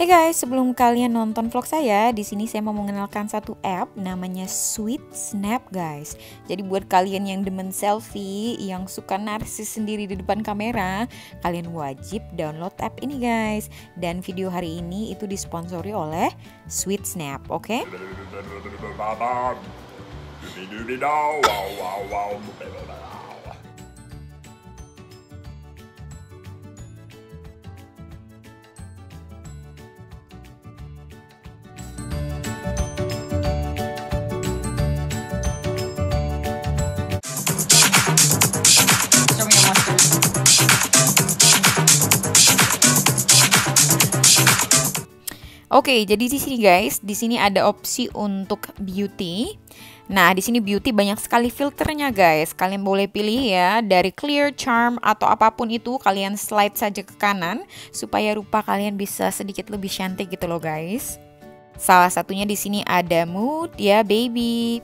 Hey guys, sebelum kalian nonton vlog saya, di sini saya mau mengenalkan satu app namanya Sweet Snap guys. Jadi buat kalian yang demen selfie, yang suka narsis sendiri di depan kamera, kalian wajib download app ini guys. Dan video hari ini itu disponsori oleh Sweet Snap, oke? Okay? Oke, jadi di sini guys, di sini ada opsi untuk beauty. Nah, di sini beauty banyak sekali filternya guys. Kalian boleh pilih ya dari clear, charm atau apa pun itu kalian slide saja ke kanan supaya rupa kalian bisa sedikit lebih cantik gitu loh guys. Salah satunya di sini ada mood ya baby.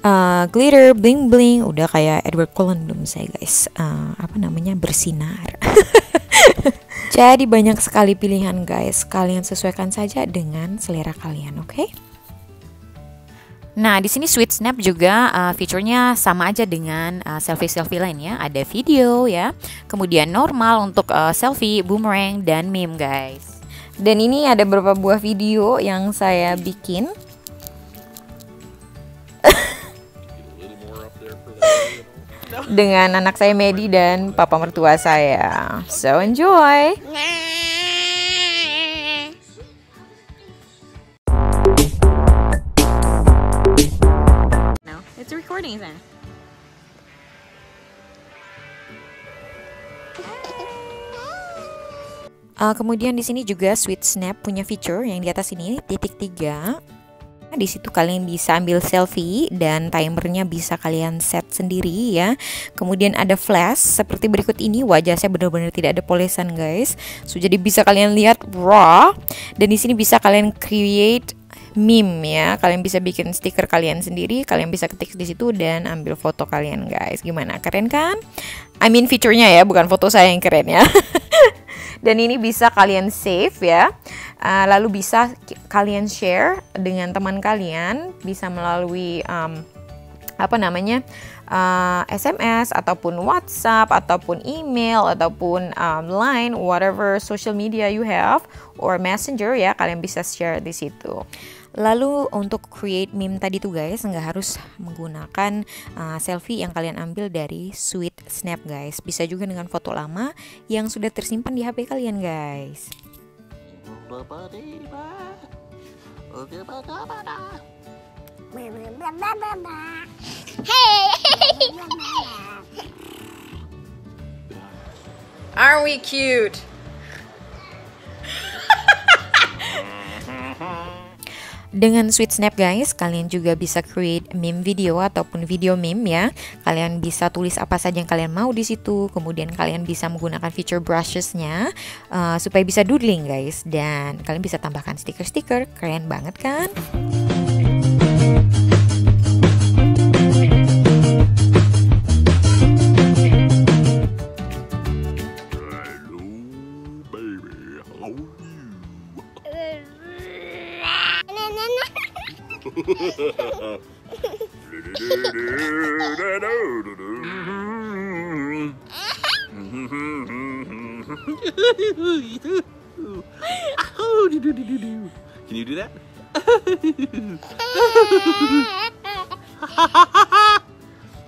Uh, glitter, bling bling, udah kayak Edward Cullen dong saya guys. Uh, apa namanya bersinar. Jadi banyak sekali pilihan guys. Kalian sesuaikan saja dengan selera kalian, oke? Okay? Nah, di sini Sweet Snap juga uh, fiturnya sama aja dengan uh, selfie-selfie lainnya. Ada video ya, kemudian normal untuk uh, selfie, boomerang, dan meme guys. Dan ini ada beberapa buah video yang saya bikin. Dengan anak saya Medi dan papa mertua saya. So enjoy. No, it's recording then. Uh, kemudian di sini juga Sweet Snap punya feature yang di atas ini titik tiga di situ kalian bisa ambil selfie dan timernya bisa kalian set sendiri ya. Kemudian ada flash seperti berikut ini. Wajah saya benar-benar tidak ada polesan guys. So jadi bisa kalian lihat raw dan di sini bisa kalian create meme ya. Kalian bisa bikin stiker kalian sendiri, kalian bisa ketik di situ dan ambil foto kalian guys. Gimana? Keren kan? I mean fiturnya ya, bukan foto saya yang keren ya. dan ini bisa kalian save ya uh, lalu bisa kalian share dengan teman kalian bisa melalui um, apa namanya uh, eh, SMS ataupun WhatsApp ataupun email ataupun um, Line whatever social media you have or Messenger ya kalian bisa share di situ. Lalu untuk create meme tadi tuh guys nggak harus menggunakan uh, selfie yang kalian ambil dari Sweet Snap guys. Bisa juga dengan foto lama yang sudah tersimpan di HP kalian guys. Hey! Are we cute? Dengan Sweet Snap guys, kalian juga bisa create meme video ataupun video meme ya. Kalian bisa tulis apa saja yang kalian mau di situ. Kemudian kalian bisa menggunakan feature brushesnya uh, supaya bisa doodling guys. Dan kalian bisa tambahkan stiker-stiker. Keren banget kan? Can you do that?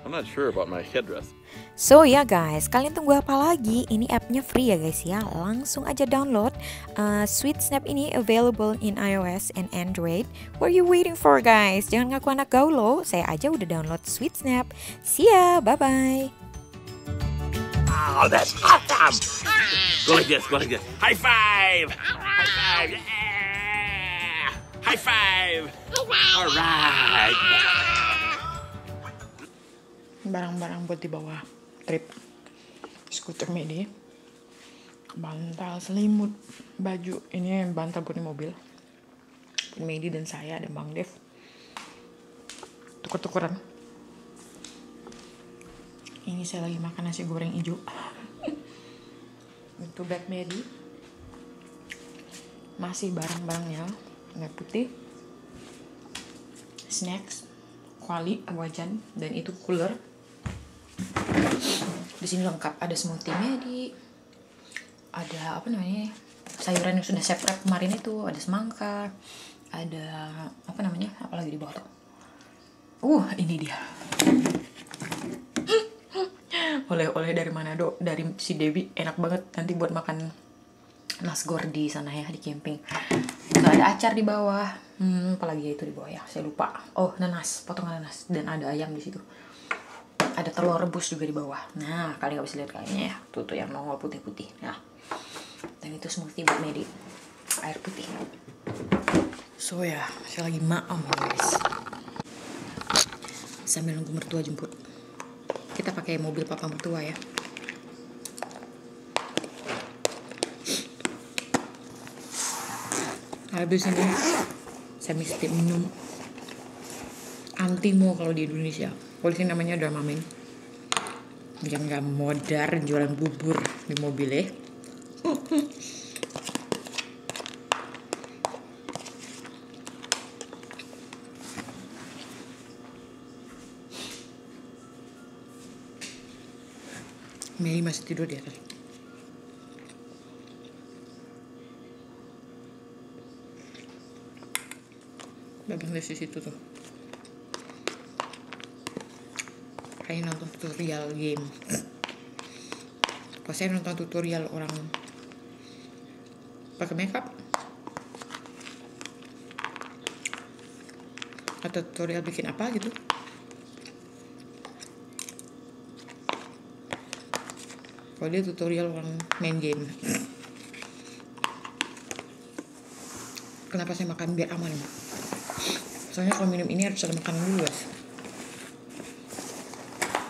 I'm not sure about my headdress. So ya yeah guys, kalian tunggu apa lagi? Ini appnya free ya guys ya. Langsung aja download. Uh, Sweet Snap ini available in iOS and Android. What are you waiting for guys? Jangan ngaku anak gaul loh. Saya aja udah download Sweet Snap. See ya, bye bye. Oh, that's awesome! Go like this, go like this. High five! High five! Yeah! High five! All right. Barang-barang buat di bawah trip skuter medi bantal selimut baju ini bantal putih mobil Medi dan saya dan Bang Dev tuker-tukeran ini saya lagi makan nasi goreng hijau. Itu Black Medi. Masih barang-barangnya merah putih. Snacks. Kuali wajan dan itu cooler. Di sini lengkap. Ada smoothie di ada apa namanya? Sayuran yang sudah saya prep kemarin itu. Ada semangka. Ada apa namanya? Apalagi di bawah tuh? Uh ini dia oleh-oleh dari Manado dari si Debbie. Enak banget nanti buat makan nasgor di sana ya di camping. Nggak ada acar di bawah. Hmm, apalagi itu di bawah ya? Saya lupa. Oh nanas. Potongan nanas. Dan ada ayam di situ. Ada telur rebus juga di bawah. Nah kalian nggak bisa lihat kayaknya ya. Tuh tuh yang nongol putih-putih. Nah dan itu smoothie buat Medi. Air putih. So ya. Saya lagi maam guys. Sambil nunggu mertua jemput pakai mobil papa mertua ya. Habis ini saya mesti minum antimo kalau di Indonesia. Polisi namanya Dramamen yang nggak modar jualan bubur di mobil ya Mei masih tidur di atas. Babang di situ tuh. Kayak nonton tutorial game. Pas saya nonton tutorial orang pakai makeup atau tutorial bikin apa gitu kalau dia tutorial orang main game. Kenapa saya makan biar aman soalnya kalau minum ini harus ada makanan dulu guys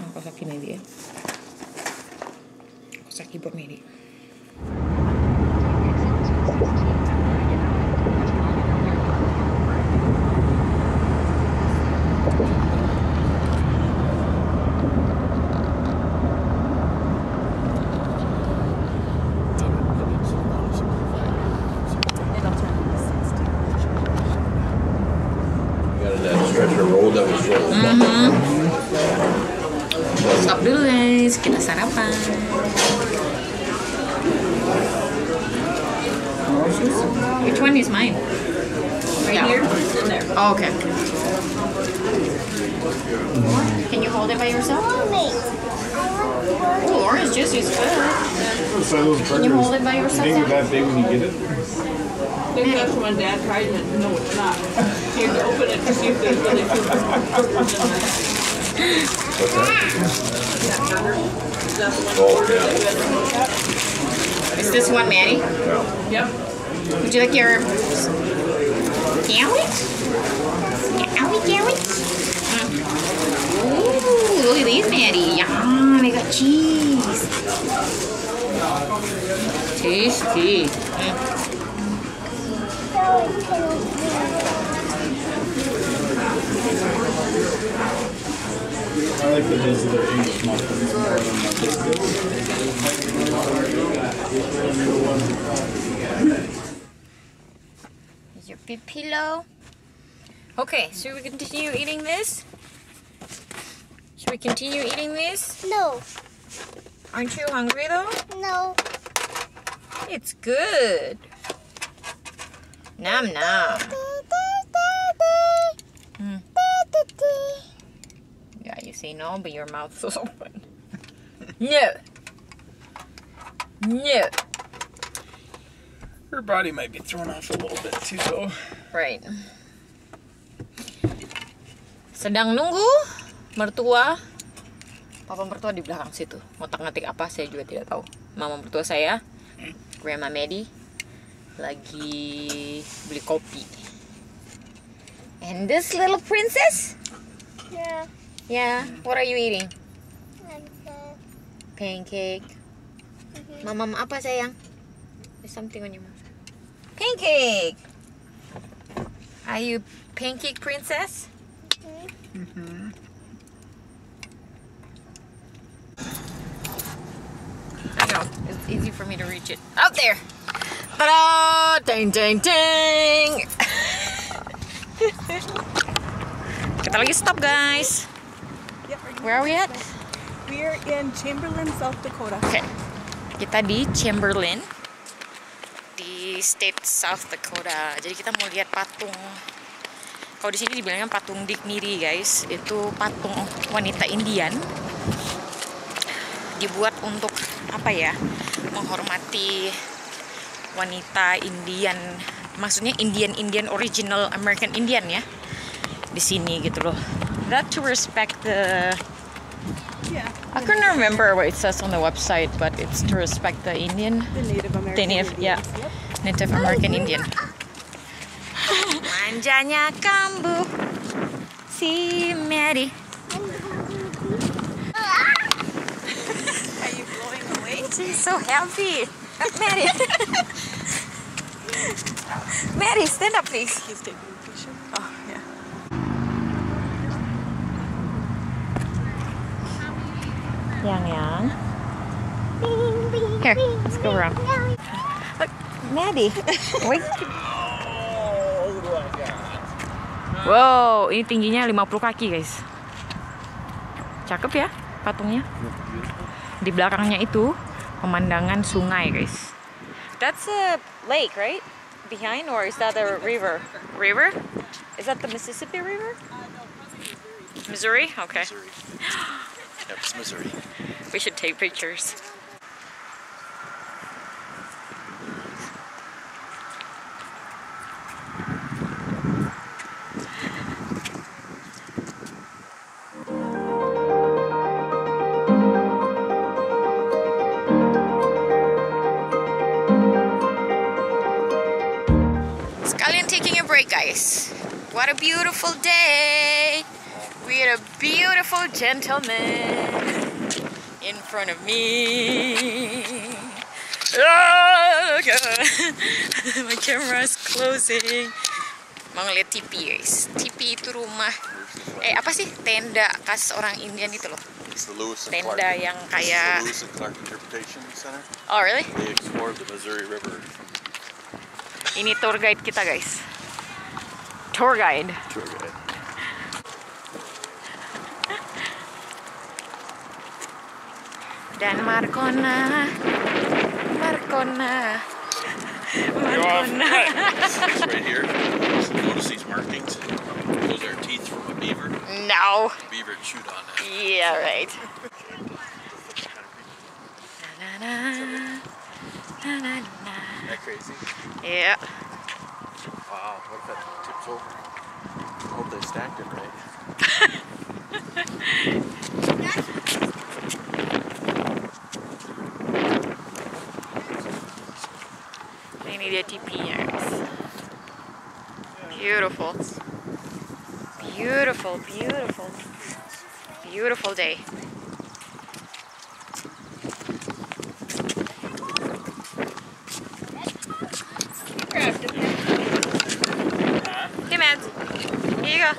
nah, kosakin ini ya kosaki buat Medi tried it. No, it's not. You have to open it to see if there's really food. That's the one Oh, order yeah. that you had to look at. Is this one, Maddie? Yep. Would you like your sandwich? Sandwich, sandwich? Ooh, look at these, Maddie. Yum, they got cheese. Tasty. I like the days of their English muffins more than my biscuits. Is your big pillow? Okay, should we continue eating this? Should we continue eating this? No, Aren't you hungry though? no. It's good. Nom nom. Mm. Yeah, you say no, but your mouth is open. no. No. Her body might be thrown off a little bit too, though. Right. Sedang nunggu mertua. Papa mertua di belakang situ. Ngotak-ngatik apa saya juga tidak tahu. Mama mertua saya, Grandma Maddie, lagi beli kopi. And this little princess? Yeah. Yeah, what are you eating? Uh, Pancake. Mama, apa sayang? There's something on your mouth. Pancake! Are you pancake princess? Mhm. I know. It's easy for me to reach it. Out there! Tada! Ding ding ding. Kita lagi stop guys. Where are we at? We're in Chamberlain, South Dakota. Oke. Kita di Chamberlain di state South Dakota. Jadi kita mau lihat patung. Kalau di sini dibilangnya patung Dignity guys. Itu patung wanita Indian. Dibuat untuk apa ya? Menghormati wanita Indian. Maksudnya Indian Indian original American Indian ya. Di sini gitu loh. That to respect the Yeah, I couldn't remember what it says on the website, but it's to respect the Indian, the Native American. the Native, yeah, Indians. Yep. Native American Indian. Manjanya kambu si Mary. Are you blowing away? She's so happy. Mary. Mary, stand up please. He's taking a picture. Oh, yeah. Yang yang. Here, let's go around. Look, Maddie. Wait. Wow, ini tingginya 50 kaki, guys. Cakep ya patungnya. Di belakangnya itu pemandangan sungai, guys. That's a lake, right? Behind or is that a river? River? Is that the Mississippi River? Missouri? Okay. Yep, it's Missouri. We should take pictures. Guys. What a beautiful day! We had a beautiful gentleman in front of me. Ah, God. My camera is closing. Mau ngeliat TV guys. TV itu rumah. Eh apa sih tenda khas orang Indian itu loh. It's the Lewis and Clark. Tenda yang kayak. the Lewis and Clark Interpretation Center. Oh really? They explored the Missouri River. Ini tour guide kita guys. Tour guide. Tour guide. Dan Marcona. Marcona. Marcona. Right here. Notice these markings? Those are teeth from a beaver. No. The beaver chewed on that. Yeah, right. Na, na, na. Na, na, na. that crazy? Yeah. Wow, what if that tips over? Hope they stacked it right. Ini dia TP-nya guys. Beautiful. Beautiful, beautiful. Beautiful day. Hey man, here you go.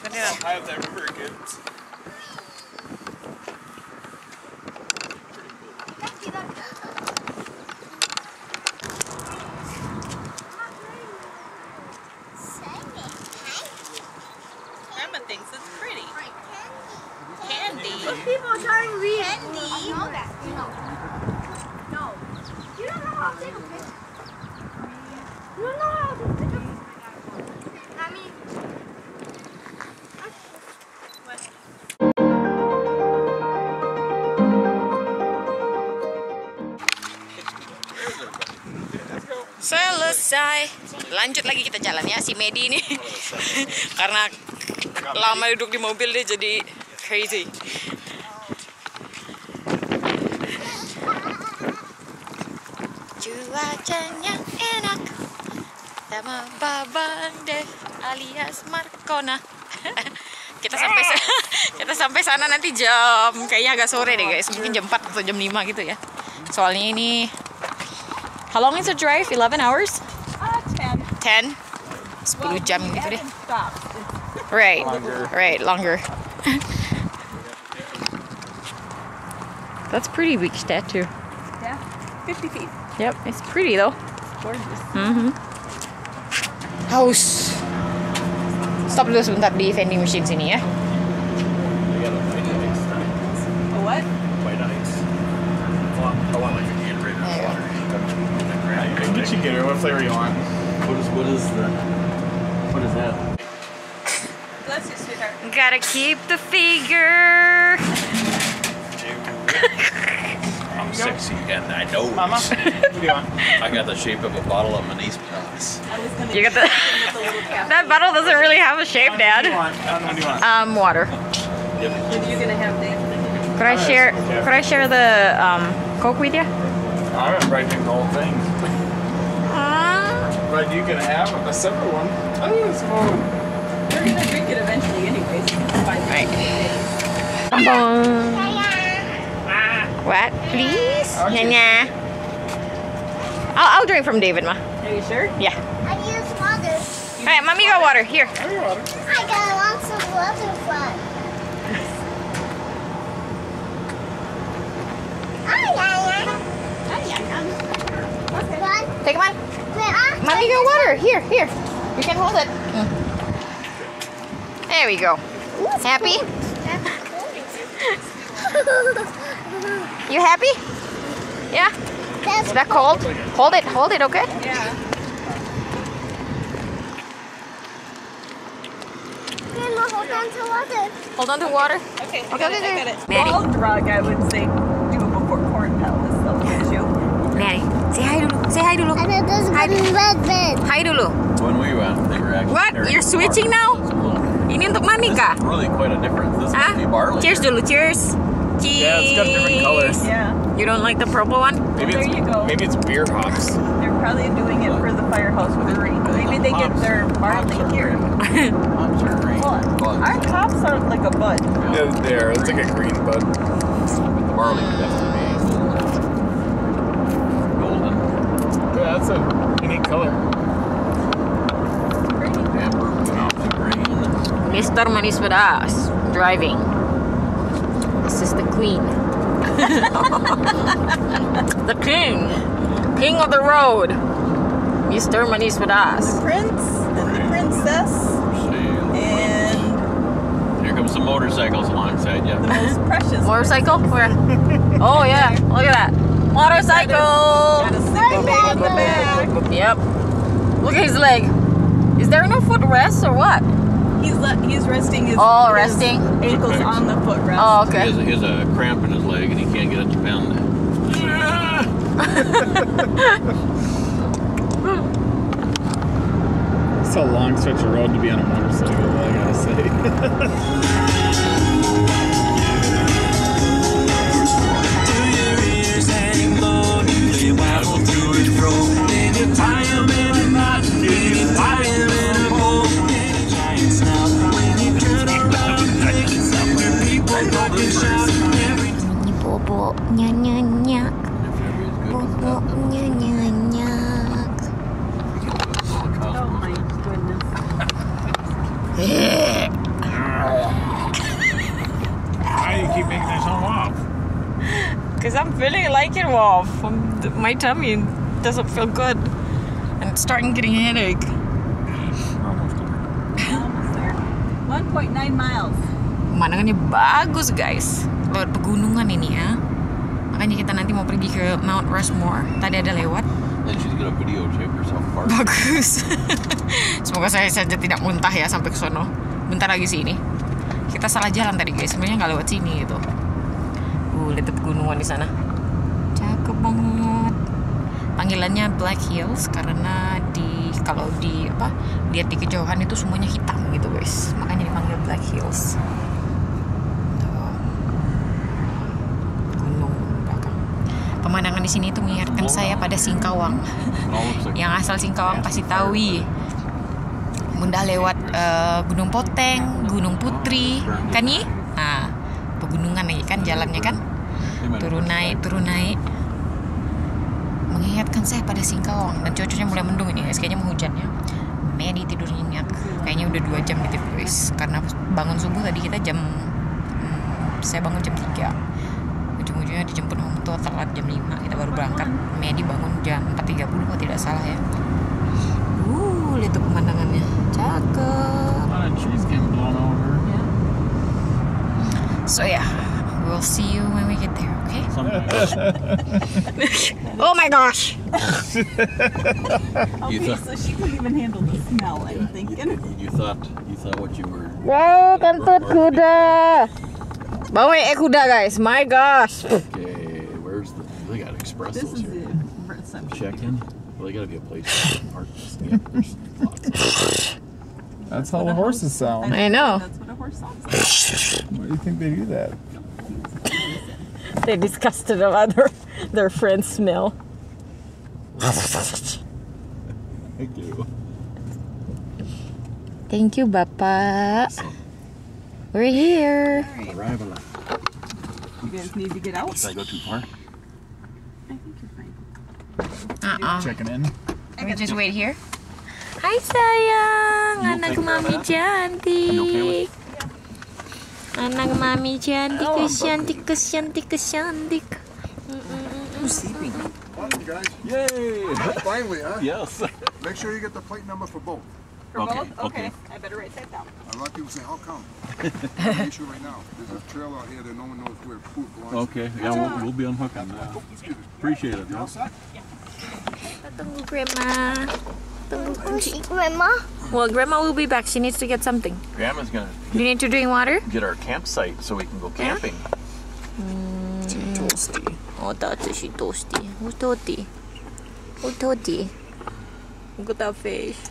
Ganun. High up that river again. Emma thinks it's pretty. Candy. People trying to read candy. I know that. No. No. You don't know how to take a picture. You don't know how to take a picture. Selesai. Lanjut lagi kita jalan ya si Medi ini. Karena lama duduk di mobil dia jadi crazy. Cuacanya enak sama Babang deh alias Marcona. kita sampai sa- kita sampai sana nanti jam kayaknya agak sore deh guys, mungkin jam 4 atau jam 5 gitu ya. Soalnya ini How long is the drive? 11 hours? Uh, 10. 10? 10 jam gitu deh. Stop. Right. Right, longer. That's pretty big statue. Yeah. 50 feet. Yep, it's pretty though. Gorgeous. Mhm. Haus. Stop dulu sebentar di vending machine sini ya. They got a white ice. A what? White ice. I want, I want like a Gatorade or There you water. I can get you Gatorade. What flavor you want? What is, what is the, what is that? Bless you. Gotta keep the figure. I'm sexy and I know Mama, it. what do you want? I got the shape of a bottle of Manise Plus. I was gonna You got the. little cap. that bottle doesn't really have a shape, What do you Dad. Um, what do you want? Um, water. Yep. Are you gonna have, Dave? Could I share? Could I share the um Coke with you? I'm gonna write the whole thing. But you can have a separate one. Oh, it's full. We're gonna drink Right. days. What, please? Okay. Nya, nya. I'll, I'll drink from David, ma. Are you sure? Yeah. I use water. All right, mommy got water here. I got water. I got lots of water fun. Ay, ay, ay. Ay, ay, ay. One, Take one. wait, ah, Mommy got water. Here, here. You can hold it. Mm. There we go. Happy? You happy? Yeah. Is that cold? Hold it. Hold it. Okay. Yeah. Grandma, hold on to water. Hold on to water. Okay, I Okay, got it, okay, I got it. Maddie. Ball drug, I would say, do it before corn pellets. They'll get you. Mary, say hi dulu. Say hi dulu. And it does red, red, red. Hi dulu. When we went, they were actually. What? You're switching now? It's a little- Ini untuk mami This kah? is really quite a difference. This Ah, must be barley. cheers here. dulu. Cheers. Cheers. Yeah, it's got different colors. Yeah. You don't like the purple one? Maybe There it's, you go. Maybe it's beer hops. They're probably doing it for the firehouse brewery. Maybe they get their barley here. Hops are green. Hold on. Our Buds. hops are like a bud. Yeah, there. It's like a green bud. But The barley would definitely be golden. Yeah, that's a unique color. Pretty. Amber, the green. Mr. Manis Pedas driving. This is the queen. the king. King of the road. Mr. Manis Pedas. Prince and the princess and Here comes some motorcycles alongside you. the most precious. Motorcycle? Where? Oh yeah, look at that. Motorcycle! Got a sleeping bag on the back. Yep. Look at his leg. Is there no footrest or what? He's le- he's resting his, Oh, his resting. ankles Okay. on the footrest. Oh, He, has, okay. he has a cramp in his leg and he can't get it to bend. It's a long stretch of road to be on a motorcycle, I gotta say. bobo nyanyak bobo nyanyak. Oh my goodness. Why you keep making that sound off? Because I'm feeling like it, Wolf. I'm- My tummy doesn't feel good. And it's starting getting a headache. Almost there. 1.9 miles. Pemandangannya bagus guys. Lewat pegunungan ini ya. Makanya kita nanti mau pergi ke Mount Rushmore. Tadi ada lewat. And she's gonna videotape herself apart. Bagus. Semoga saya saja tidak muntah ya sampai ke sono. Bentar lagi sih ini. Kita salah jalan tadi guys. Sebenarnya nggak lewat sini gitu. Uh, lihat pegunungan di sana. Cakep banget. Panggilannya Black Hills karena di kalau di apa lihat di kejauhan itu semuanya hitam gitu guys. Makanya dipanggil Black Hills. Tuh. Gunung belakang. Pemandangan di sini itu mengingatkan saya pada Singkawang. Like Yang asal Singkawang pasti tahu. Bunda lewat eh, Gunung Poteng, Gunung Putri, kan nih? Nah, pegunungan lagi kan jalannya kan? Turun naik, turun naik. Mengingatkan saya pada Singkawang dan cuacanya mulai mendung ini guys, kayaknya mau hujan ya. Medi tidur nyenyak. Kayaknya udah dua jam gitu guys. Karena bangun subuh tadi kita jam hmm, saya bangun jam 3 ujung-ujungnya dia dijemput orang tua telat jam 5 kita baru berangkat. Medi bangun jam 4.30 kalau tidak salah ya. Uh lihat tuh pemandangannya. Cakep. So yeah we'll see you when we get there okay? Oh my gosh. Okay, thought- so she couldn't even handle the smell, I'm thinking. You thought you thought what you were. wow kentut kuda bawa eh kuda guys my gosh Okay, where's the? They got This expressos is here. the reception. Check in. Well, they gotta be a place to park this. Yeah, there's lots. That's how the horses sound. I know. That's what a horse sounds like. Why do you think they do that? they disgusted of other their friends smell Thank you. thank you bapak we're here Arrival. You guys need to get out. Did I go too far? I think you're fine. uh-uh Checking in. we just wait here Hai sayang, You anak mami that? You okay cantik. Anak mami cantik, Oh, kecantik, kecantik, kecantik. Welcome, guys. Yay! Finally, huh? yes. Make sure you get the plate number for both. For Okay, both? okay. I better write that down. A lot of people say, how come? I'll make sure right now. There's a trail out here that no one knows where food belongs. Okay. Yeah, we'll, we'll be on hook on that. Oh. Appreciate it. You all man. set? Tunggu grandma. Tunggu kunci. Grandma? Well, grandma will be back. She needs to get something. Grandma's gonna You need to drink water? get our campsite so we can go camping. Mm. Toasty. Oh, that's she toasty. Who's toasty? Who's toasty? Look at that face.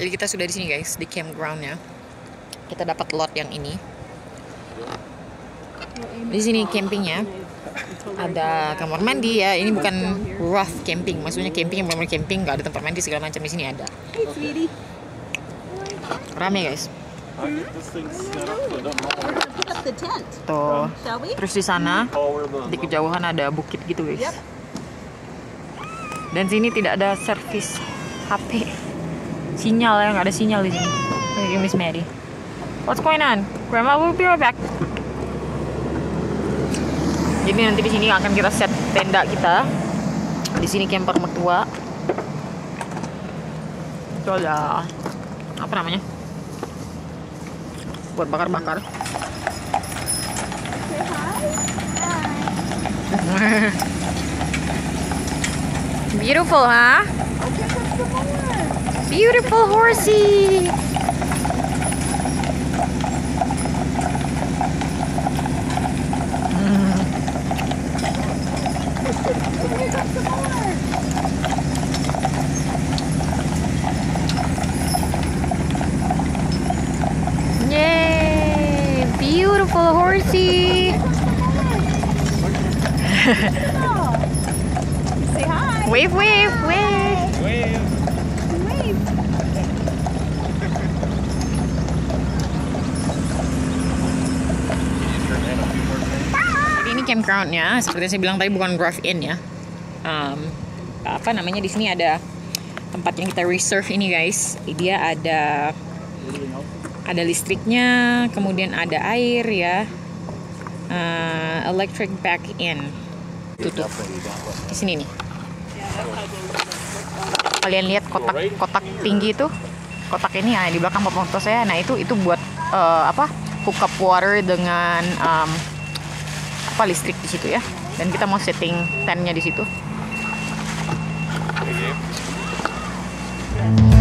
Jadi kita sudah di sini guys, di campgroundnya. Kita dapat lot yang ini. Di sini campingnya ada kamar mandi ya. Ini bukan rough camping, maksudnya camping yang benar camping, nggak ada tempat mandi segala macam di sini ada. Rame guys. Tuh. we? Terus di sana di kejauhan ada bukit gitu guys. Dan sini tidak ada servis HP. Sinyal ya, nggak ada sinyal di sini. Hey, Miss Mary. What's going on? Grandma will be right back. Jadi nanti di sini akan kita set tenda kita. Di sini camper mertua. Ada apa namanya? Buat bakar-bakar. Beautiful, huh? Beautiful horsey. Yay! Beautiful horsey. Say hi. Wave, wave, wave. Wave. Ini campgroundnya, seperti saya bilang tadi bukan drive-in ya. Um, apa namanya di sini ada tempat yang kita reserve ini guys. Dia ada ada listriknya, kemudian ada air ya, Uh, electric back in. Tutup. Di sini nih. Kalian lihat kotak-kotak tinggi itu? Kotak ini ya di belakang foto saya. Nah itu itu buat uh, apa? Hook up water dengan um, apa listrik di situ ya. Dan kita mau setting tentnya di situ. Let's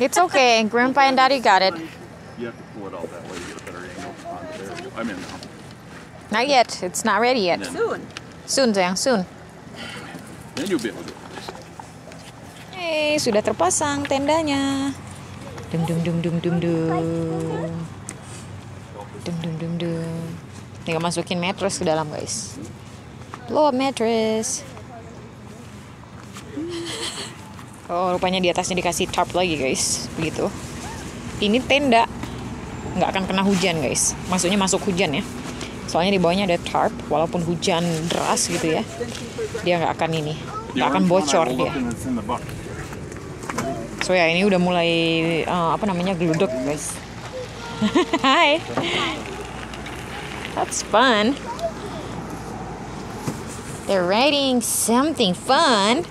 It's okay. Grandpa and Daddy got it. You have to pull it out that way to get a better angle onto there. I'm in now. Not yet. It's not ready yet. Soon. Soon, sayang. Soon. Then you'll be able to. Hey, sudah terpasang tendanya. Dum dum dum dum dum dum. Dum dum dum dum. Tinggal masukin mattress ke dalam, guys. Blow up mattress. Oh, rupanya di atasnya dikasih tarp lagi, guys. Begitu. Ini tenda. Nggak akan kena hujan, guys. Maksudnya masuk hujan ya. Soalnya di bawahnya ada tarp, walaupun hujan deras gitu ya. Dia nggak akan ini. Nggak akan bocor dia. So ya ini udah mulai uh, apa namanya geluduk guys. Hai. That's fun. They're writing something fun.